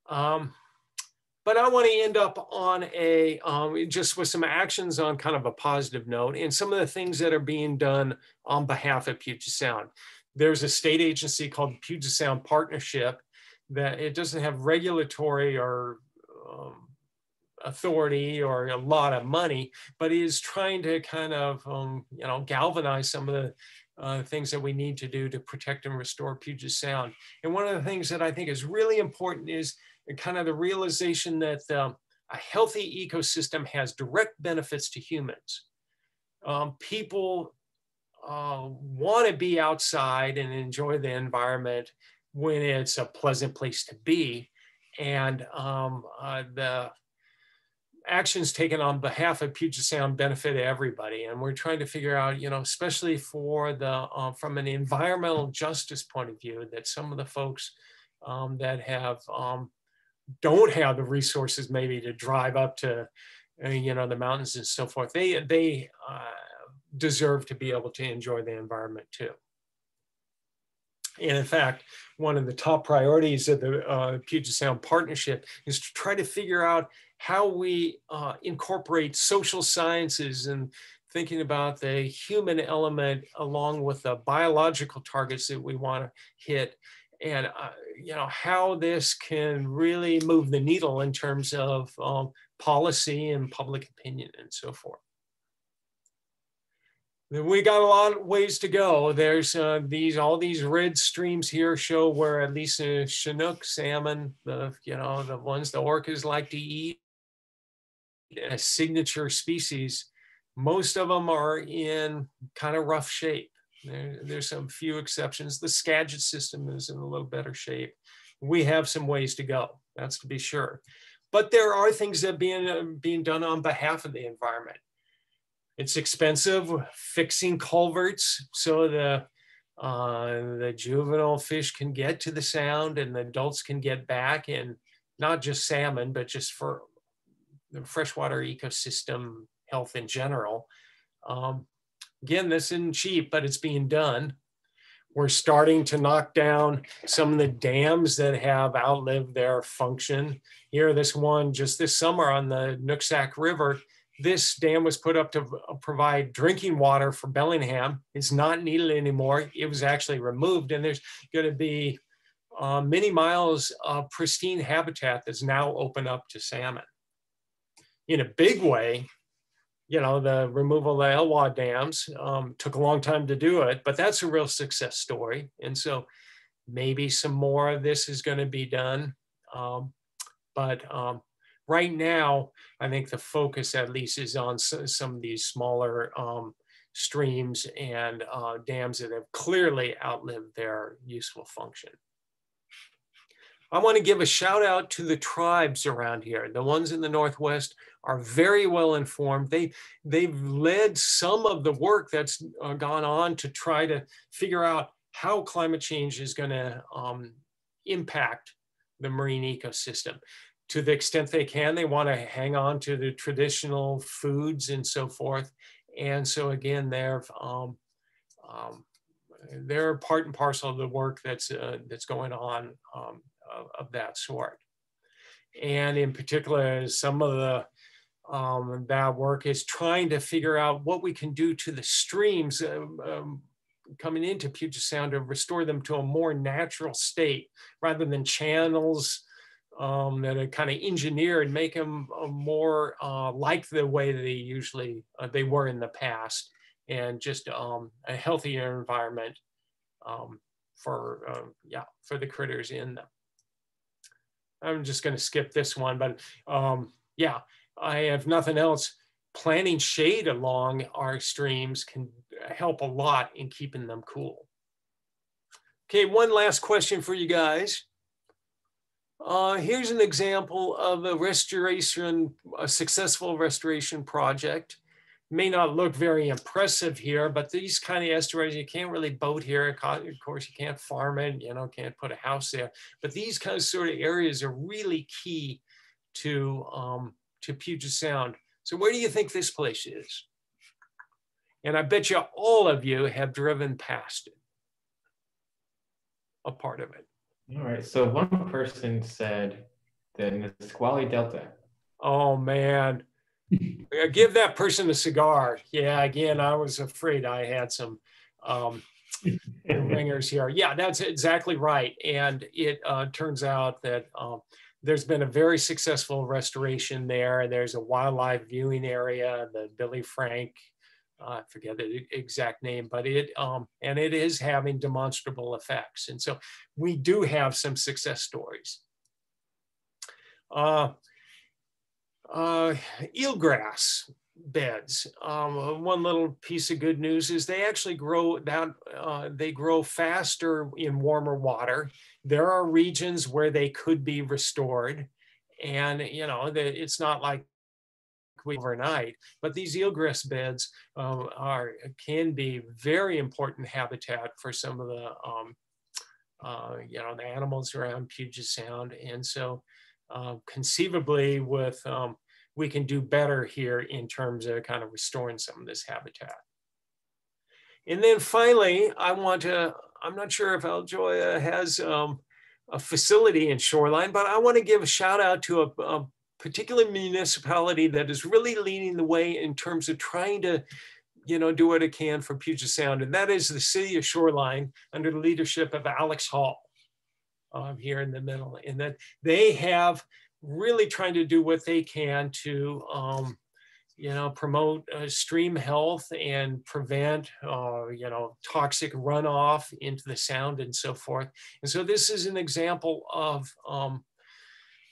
Um, but I want to end up on a, um, just with some actions on kind of a positive note and some of the things that are being done on behalf of Puget Sound. There's a state agency called Puget Sound Partnership that it doesn't have regulatory or um, authority or a lot of money, but is trying to kind of, um, you know, galvanize some of the uh, things that we need to do to protect and restore Puget Sound. And one of the things that I think is really important is kind of the realization that um, a healthy ecosystem has direct benefits to humans. Um, people uh, want to be outside and enjoy the environment when it's a pleasant place to be. And um, uh, the actions taken on behalf of Puget Sound benefit everybody. And we're trying to figure out, you know, especially for the, uh, from an environmental justice point of view, that some of the folks um, that have um, don't have the resources maybe to drive up to uh, you know the mountains and so forth they they uh, deserve to be able to enjoy the environment too and in fact one of the top priorities of the uh, puget sound partnership is to try to figure out how we uh, incorporate social sciences and thinking about the human element along with the biological targets that we want to hit and uh, you know how this can really move the needle in terms of um, policy and public opinion and so forth. We got a lot of ways to go. There's uh, these all these red streams here show where at least a Chinook salmon, the you know the ones the orcas like to eat, a signature species. Most of them are in kind of rough shape. There, there's some few exceptions. The Skagit system is in a little better shape. We have some ways to go, that's to be sure. But there are things that being, uh, being done on behalf of the environment. It's expensive fixing culverts so the, uh, the juvenile fish can get to the sound and the adults can get back and not just salmon, but just for the freshwater ecosystem health in general. Um, Again, this isn't cheap, but it's being done. We're starting to knock down some of the dams that have outlived their function. Here, this one just this summer on the Nooksack River, this dam was put up to provide drinking water for Bellingham. It's not needed anymore. It was actually removed, and there's going to be uh, many miles of pristine habitat that's now open up to salmon. In a big way, you know, the removal of the Elwha dams um, took a long time to do it, but that's a real success story. And so maybe some more of this is going to be done. Um, but um, right now, I think the focus at least is on some of these smaller um, streams and uh, dams that have clearly outlived their useful function. I want to give a shout out to the tribes around here. The ones in the Northwest are very well informed. They, they've led some of the work that's uh, gone on to try to figure out how climate change is going to um, impact the marine ecosystem. To the extent they can, they want to hang on to the traditional foods and so forth. And so again, they're, um, um, they're part and parcel of the work that's, uh, that's going on um, of, of that sort. And in particular, some of the um, that work is trying to figure out what we can do to the streams. Um, um, coming into Puget Sound to restore them to a more natural state rather than channels um, that are kind of engineered, make them uh, more uh, like the way they usually uh, they were in the past, and just um, a healthier environment um, for uh, yeah for the critters in them. I'm just going to skip this one, but um, yeah, I have nothing else. Planting shade along our streams can help a lot in keeping them cool. Okay, one last question for you guys. Uh, here's an example of a restoration, a successful restoration project. May not look very impressive here, but these kind of estuaries, you can't really boat here. Of course, you can't farm it, you know, can't put a house there. But these kind of sort of areas are really key to, um, to Puget Sound. So where do you think this place is? And I bet you all of you have driven past it, a part of it. All right. So one person said that the Nisqually Delta. Oh man. Give that person a cigar. Yeah, again, I was afraid I had some um, ringers here. Yeah, that's exactly right. And it uh, turns out that um, there's been a very successful restoration there. And there's a wildlife viewing area, the Billy Frank I forget the exact name, but it, um, and it is having demonstrable effects. And so we do have some success stories. Uh, uh, eelgrass beds. Um, one little piece of good news is they actually grow that uh, they grow faster in warmer water. There are regions where they could be restored, and you know the, it's not like overnight. But these eelgrass beds um, are can be very important habitat for some of the um, uh, you know the animals around Puget Sound, and so uh, conceivably with um, we can do better here in terms of kind of restoring some of this habitat. And then finally, I want to, I'm not sure if Aljoya has um, a facility in Shoreline, but I want to give a shout out to a, a particular municipality that is really leading the way in terms of trying to you know, do what it can for Puget Sound, and that is the city of Shoreline under the leadership of Alex Hall um, here in the middle. And that they have really trying to do what they can to, um, you know, promote uh, stream health and prevent, uh, you know, toxic runoff into the sound and so forth. And so this is an example of, um,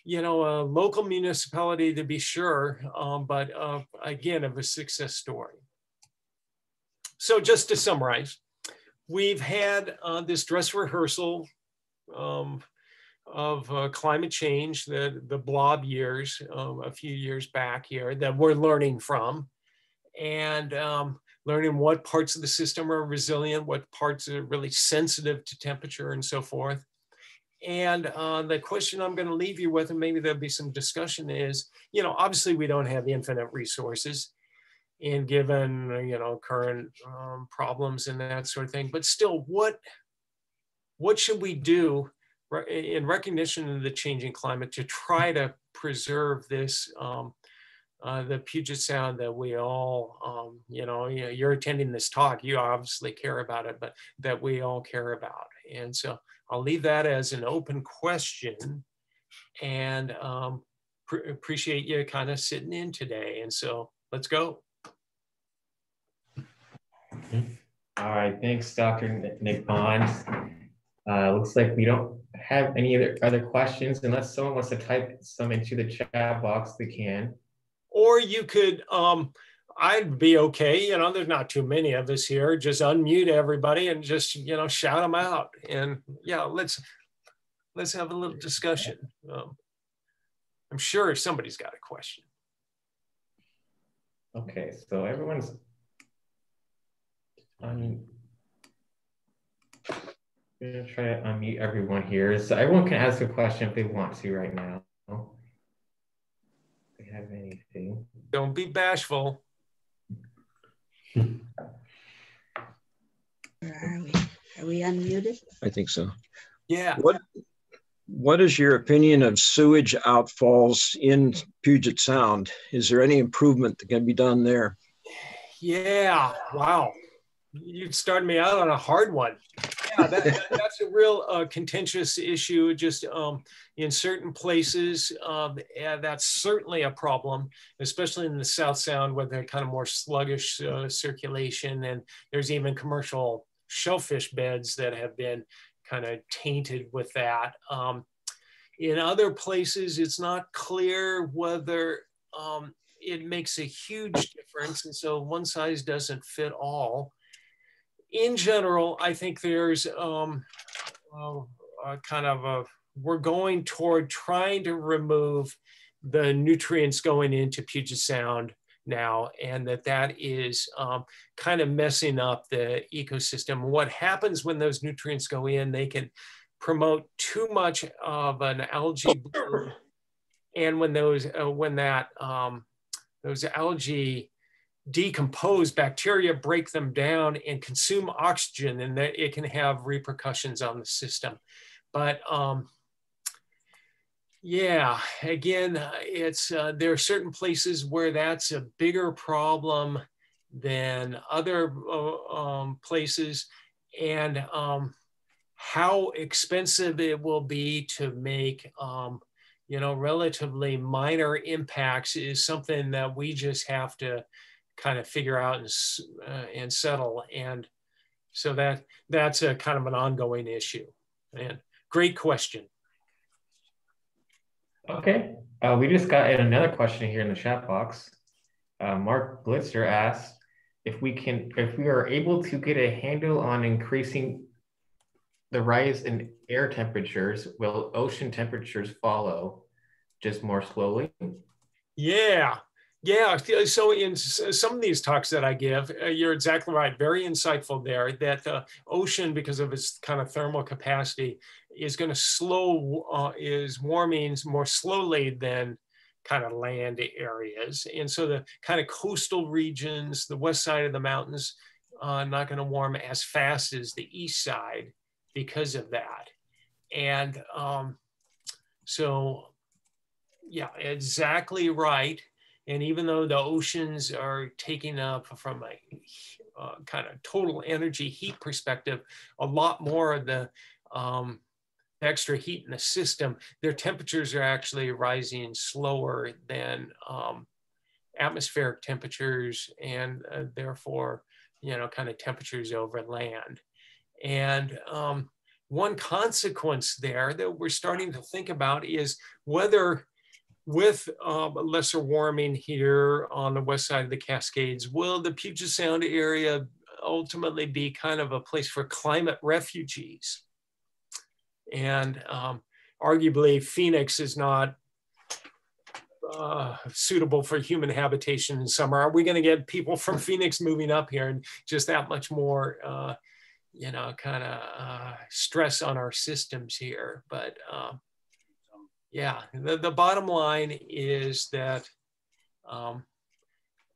you know, a local municipality to be sure, um, but uh, again, of a success story. So just to summarize, we've had uh, this dress rehearsal um, of uh, climate change, the, the blob years, um, a few years back here that we're learning from and um, learning what parts of the system are resilient, what parts are really sensitive to temperature and so forth. And uh, the question I'm going to leave you with, and maybe there'll be some discussion, is you know, obviously we don't have infinite resources, and given you know current um, problems and that sort of thing, but still, what what should we do in recognition of the changing climate to try to preserve this um, uh, the Puget Sound that we all, um, you know, you're attending this talk, you obviously care about it, but that we all care about. And so I'll leave that as an open question and um, appreciate you kind of sitting in today. And so let's go. All right, thanks, Dr. Nick Bond. Uh, looks like we don't have any other, other questions unless someone wants to type some into the chat box, they can. Or you could, um, I'd be okay. You know, there's not too many of us here. Just unmute everybody and just you know shout them out. And yeah, let's let's have a little discussion. Um, I'm sure somebody's got a question. Okay, so everyone's. I'm gonna try to unmute everyone here. So everyone can ask a question if they want to right now. If they have anything. Don't be bashful. Where are we? Are we unmuted? I think so. Yeah. What What is your opinion of sewage outfalls in Puget Sound? Is there any improvement that can be done there? Yeah. Wow. you started me out on a hard one. Yeah, that, that's a real uh, contentious issue. Just um, in certain places, um, yeah, that's certainly a problem, especially in the South Sound where they're kind of more sluggish uh, circulation, and there's even commercial shellfish beds that have been kind of tainted with that. Um, in other places, it's not clear whether um, it makes a huge difference, and so one size doesn't fit all in general, I think there's um, uh, kind of a, we're going toward trying to remove the nutrients going into Puget Sound now, and that that is um, kind of messing up the ecosystem. What happens when those nutrients go in, they can promote too much of an algae bloom. And when those, uh, when that, um, those algae decompose bacteria break them down and consume oxygen and that it can have repercussions on the system. But um, yeah again it's uh, there are certain places where that's a bigger problem than other uh, um, places. And um, how expensive it will be to make um, you know relatively minor impacts is something that we just have to kind of figure out and, uh, and settle. And so that that's a kind of an ongoing issue. And great question. Okay, uh, we just got another question here in the chat box. Uh, Mark Blitzer asked if we can, if we are able to get a handle on increasing the rise in air temperatures, will ocean temperatures follow just more slowly? Yeah, yeah, so in some of these talks that I give, uh, you're exactly right. Very insightful there. That the ocean, because of its kind of thermal capacity, is going to slow uh, is warming more slowly than kind of land areas, and so the kind of coastal regions, the west side of the mountains, uh, not going to warm as fast as the east side because of that, and um, so yeah, exactly right and even though the oceans are taking up from a uh, kind of total energy heat perspective, a lot more of the um, extra heat in the system, their temperatures are actually rising slower than um, atmospheric temperatures and uh, therefore, you know, kind of temperatures over land. And um, one consequence there that we're starting to think about is whether with um, lesser warming here on the west side of the Cascades, will the Puget Sound area ultimately be kind of a place for climate refugees? And um, arguably, Phoenix is not uh, suitable for human habitation in summer. Are we going to get people from Phoenix moving up here and just that much more, uh, you know, kind of uh, stress on our systems here? But um, yeah, the, the bottom line is that um,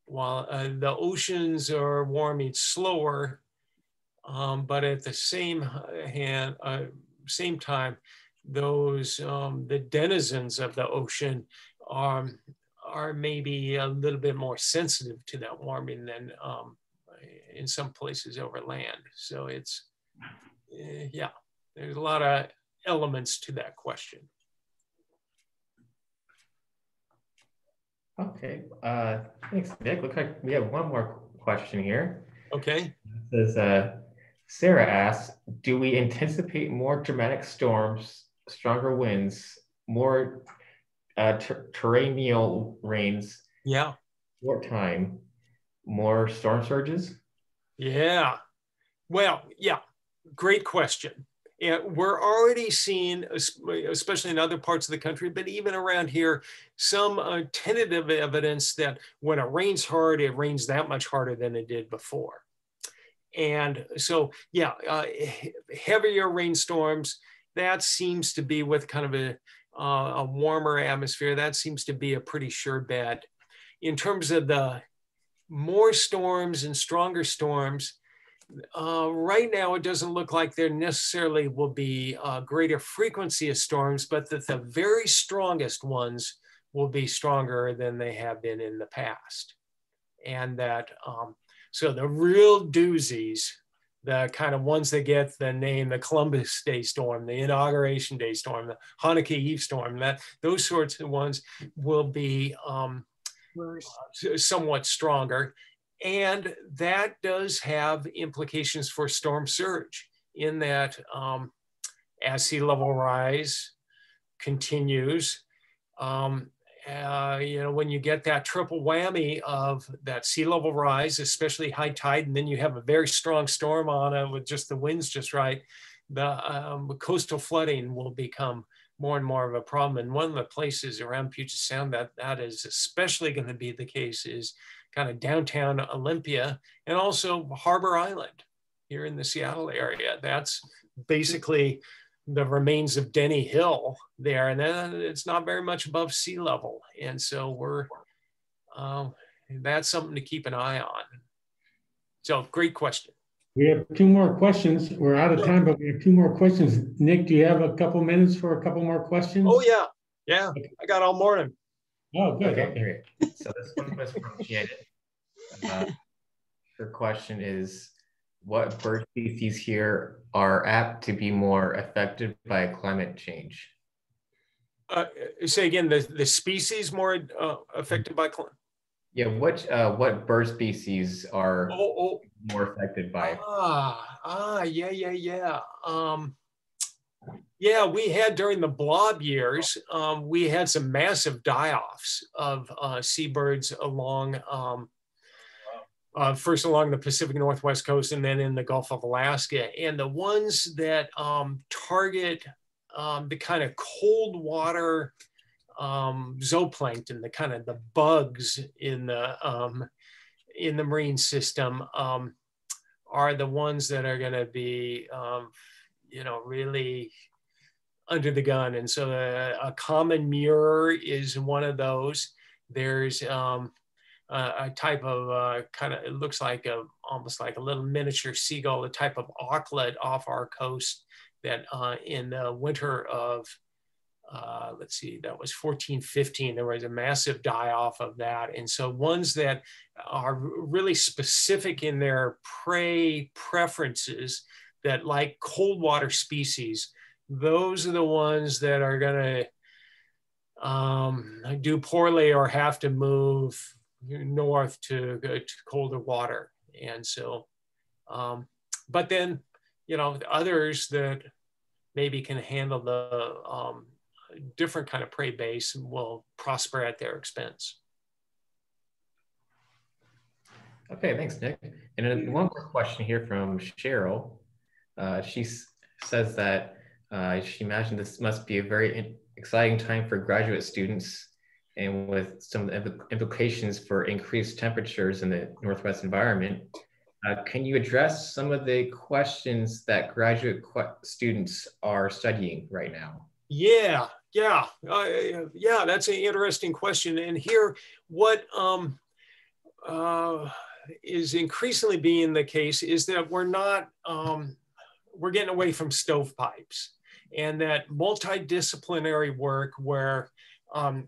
while uh, the oceans are warming slower, um, but at the same hand, uh, same time, those um, the denizens of the ocean are are maybe a little bit more sensitive to that warming than um, in some places over land. So it's uh, yeah, there's a lot of elements to that question. Okay, uh, thanks, Nick. Looks like we have one more question here. Okay. This is uh, Sarah asks, do we anticipate more dramatic storms, stronger winds, more uh, ter rains? Yeah. More time, more storm surges? Yeah. Well, yeah, great question. And we're already seeing, especially in other parts of the country, but even around here, some uh, tentative evidence that when it rains hard, it rains that much harder than it did before. And so, yeah, uh, heavier rainstorms, that seems to be with kind of a, uh, a warmer atmosphere, that seems to be a pretty sure bet. In terms of the more storms and stronger storms, uh, right now, it doesn't look like there necessarily will be a greater frequency of storms, but that the very strongest ones will be stronger than they have been in the past. And that um, So the real doozies, the kind of ones that get the name, the Columbus Day storm, the Inauguration Day storm, the Hanukkah Eve storm, that those sorts of ones will be um, somewhat stronger. And that does have implications for storm surge in that um, as sea level rise continues, um, uh, you know, when you get that triple whammy of that sea level rise, especially high tide, and then you have a very strong storm on it with just the winds just right, the um, coastal flooding will become more and more of a problem. And one of the places around Puget Sound that that is especially going to be the case is kind of downtown Olympia and also Harbor Island here in the Seattle area. That's basically the remains of Denny Hill there, and then it's not very much above sea level. And so we're, um, that's something to keep an eye on. So great question. We have two more questions. We're out of time, but we have two more questions. Nick, do you have a couple minutes for a couple more questions? Oh yeah, yeah. I got all morning. Oh, good. Okay, great. So this one was from Janet. Uh, her question is, what bird species here are apt to be more affected by climate change? Uh, say again, the, the species more uh, affected by climate? Yeah, what uh, what bird species are oh, oh. more affected by? Ah, ah, yeah, yeah, yeah. Um, yeah, we had during the blob years, um, we had some massive die-offs of uh, seabirds along um, uh, first along the Pacific Northwest coast and then in the Gulf of Alaska. And the ones that um, target um, the kind of cold water um, zooplankton, the kind of the bugs in the um, in the marine system, um, are the ones that are going to be, um, you know, really under the gun. And so a, a common murre is one of those. There's um, uh, a type of uh, kind of, it looks like a, almost like a little miniature seagull, a type of auklet off our coast that uh, in the winter of, uh, let's see, that was 14, 15, there was a massive die off of that. And so ones that are really specific in their prey preferences that like cold water species, those are the ones that are gonna um, do poorly or have to move north to, to colder water. And so, um, but then, you know, others that maybe can handle the um, different kind of prey base and will prosper at their expense. Okay, thanks, Nick. And one more question here from Cheryl. Uh, she says that uh, she imagined this must be a very exciting time for graduate students and with some of the implications for increased temperatures in the Northwest environment. Uh, can you address some of the questions that graduate qu students are studying right now? Yeah, yeah, uh, yeah, that's an interesting question. And here, what um, uh, is increasingly being the case is that we're not, um, we're getting away from stovepipes and that multidisciplinary work where um,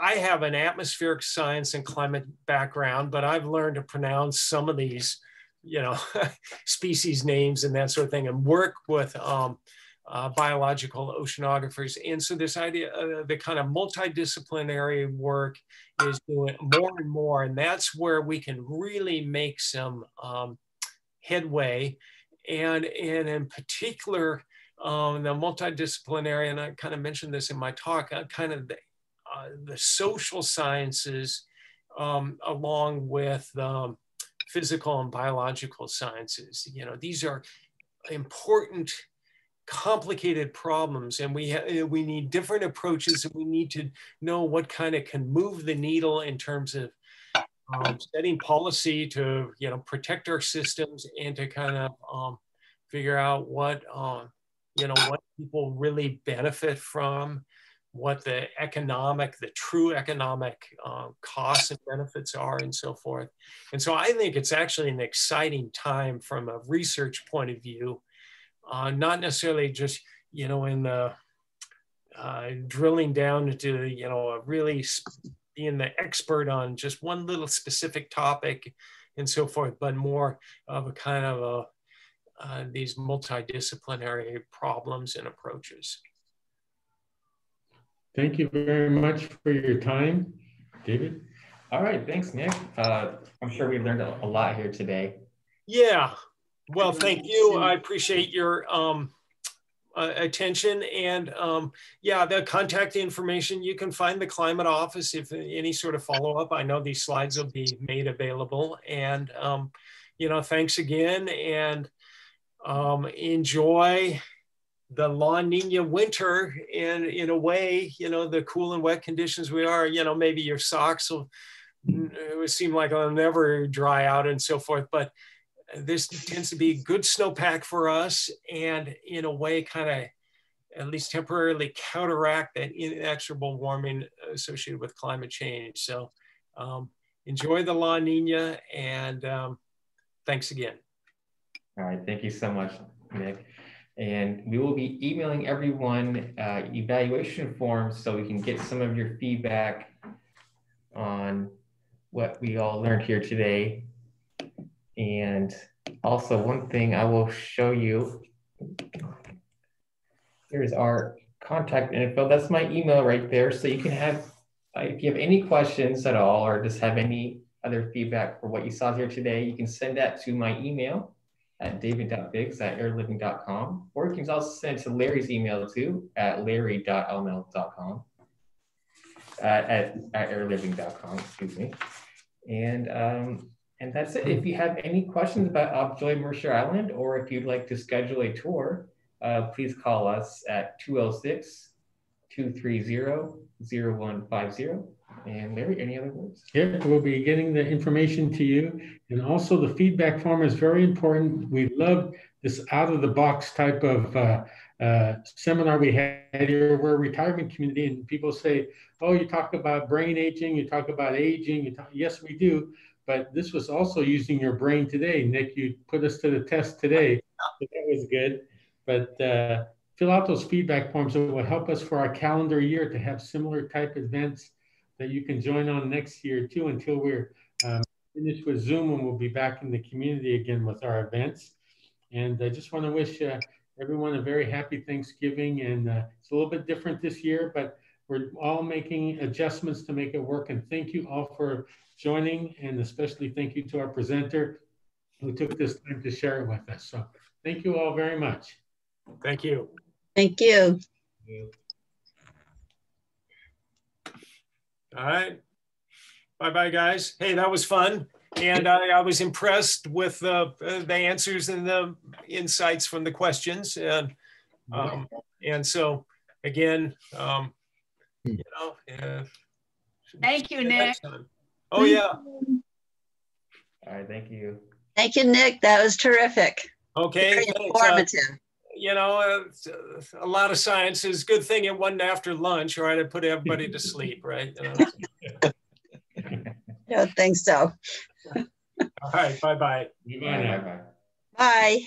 I have an atmospheric science and climate background, but I've learned to pronounce some of these, you know, species names and that sort of thing, and work with um, uh, biological oceanographers. And so this idea, uh, the kind of multidisciplinary work is doing more and more, and that's where we can really make some um, headway. And, and in particular, um, the multidisciplinary, and I kind of mentioned this in my talk, uh, kind of the uh, the social sciences um, along with um, physical and biological sciences. You know, these are important, complicated problems, and we we need different approaches, and we need to know what kind of can move the needle in terms of um, setting policy to you know protect our systems and to kind of um, figure out what um, you know what people really benefit from what the economic, the true economic uh, costs and benefits are and so forth. And so I think it's actually an exciting time from a research point of view, uh, not necessarily just, you know, in the uh, drilling down into, you know, a really being the expert on just one little specific topic and so forth, but more of a kind of a, uh, these multidisciplinary problems and approaches. Thank you very much for your time, David. All right, thanks, Nick. Uh, I'm sure we learned a lot here today. Yeah, well, thank you. I appreciate your um, uh, attention. And um, yeah, the contact information, you can find the climate office if any sort of follow up. I know these slides will be made available. And, um, you know, thanks again and um, enjoy the La Nina winter. And in a way, you know, the cool and wet conditions we are, you know, maybe your socks will, it would seem like they'll never dry out and so forth. But this tends to be good snowpack for us and in a way kind of at least temporarily counteract that inexorable warming associated with climate change. So um, enjoy the La Nina and um, thanks again. All right, thank you so much, Nick. And we will be emailing everyone uh, evaluation forms so we can get some of your feedback on what we all learned here today. And also one thing I will show you, here's our contact info. That's my email right there. So you can have, uh, if you have any questions at all, or just have any other feedback for what you saw here today, you can send that to my email at david.biggs at eraliving.com, or you can also send it to Larry's email too at larry.lml.com uh, at, at eraliving.com, excuse me. And um, and that's it. If you have any questions about Aljoya Mercer Island, or if you'd like to schedule a tour, uh, please call us at 206 230 0150. And Larry, any other words? Yeah, we'll be getting the information to you. And also, the feedback form is very important. We love this out of the box type of uh, uh, seminar we had here. We're a retirement community, and people say, Oh, you talk about brain aging, you talk about aging. You talk, yes, we do but this was also using your brain today. Nick, you put us to the test today. So that was good. But uh, fill out those feedback forms. It will help us for our calendar year to have similar type events that you can join on next year too until we're um, finished with Zoom and we'll be back in the community again with our events. And I just want to wish uh, everyone a very happy Thanksgiving. And uh, it's a little bit different this year, but we're all making adjustments to make it work. And thank you all for joining, and especially thank you to our presenter who took this time to share it with us. So thank you all very much. Thank you. Thank you. All right. Bye-bye, guys. Hey, that was fun. And I, I was impressed with the, uh, the answers and the insights from the questions. And, um, and so, again, um, you know, uh, Thank you, Nick. Oh, yeah. All right, thank you. Thank you, Nick. That was terrific. Okay. Very thanks. Uh, you know, uh, a lot of science is good thing it wasn't after lunch, right? I put everybody to sleep, right? You know? I don't think so. All right, bye-bye. Bye now. Bye-bye. Bye.